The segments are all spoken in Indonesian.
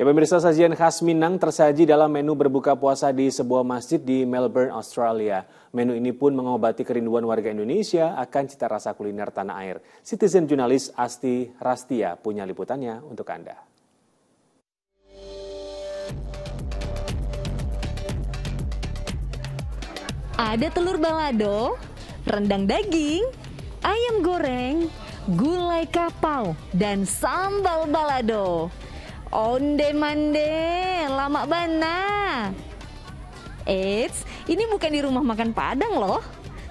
Ya pemirsa sajian khas Minang tersaji dalam menu berbuka puasa di sebuah masjid di Melbourne, Australia. Menu ini pun mengobati kerinduan warga Indonesia akan cita rasa kuliner tanah air. Citizen jurnalis Asti Rastia punya liputannya untuk Anda. Ada telur balado, rendang daging, ayam goreng, gulai kapau, dan sambal balado. Onde mande, lama bana. Eits, ini bukan di rumah makan Padang loh.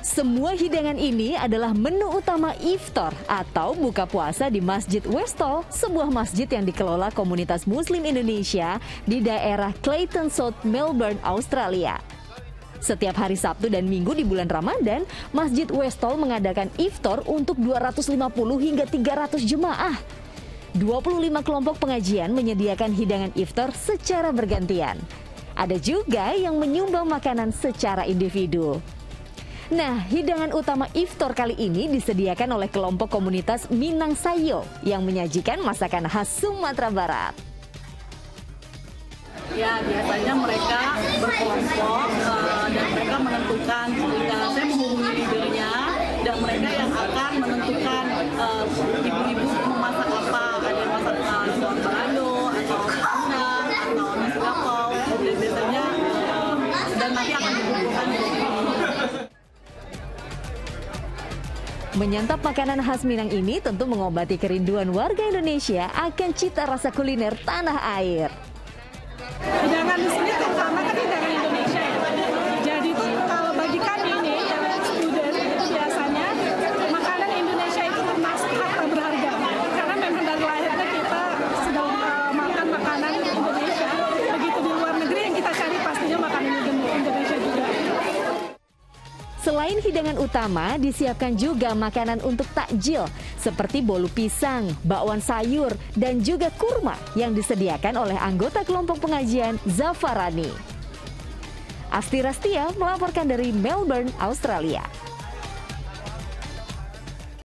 Semua hidangan ini adalah menu utama iftar atau buka puasa di Masjid Westall, sebuah masjid yang dikelola komunitas Muslim Indonesia di daerah Clayton South, Melbourne, Australia. Setiap hari Sabtu dan Minggu di bulan Ramadan, Masjid Westall mengadakan iftar untuk 250 hingga 300 jemaah. 25 kelompok pengajian menyediakan hidangan iftar secara bergantian. Ada juga yang menyumbang makanan secara individu. Nah, hidangan utama iftar kali ini disediakan oleh kelompok komunitas Minang Sayo yang menyajikan masakan khas Sumatera Barat. Ya, biasanya mereka berkelompok uh, dan mereka menentukan Menyantap makanan khas Minang ini tentu mengobati kerinduan warga Indonesia akan cita rasa kuliner tanah air. Hidangan di sini terutama kan hidangan Indonesia ya. Jadi itu kalau bagi kami ini yang student itu biasanya makanan Indonesia itu termasuk harta berharga. Karena memang dari lahirnya kita sudah uh, makan makanan Indonesia. Begitu di luar negeri yang kita cari pastinya makanan Indonesia juga. Selain hidangan utama, disiapkan juga makanan untuk takjil seperti bolu pisang, bakwan sayur, dan juga kurma yang disediakan oleh anggota kelompok pengajian Zafarani. Asti Rastia melaporkan dari Melbourne, Australia.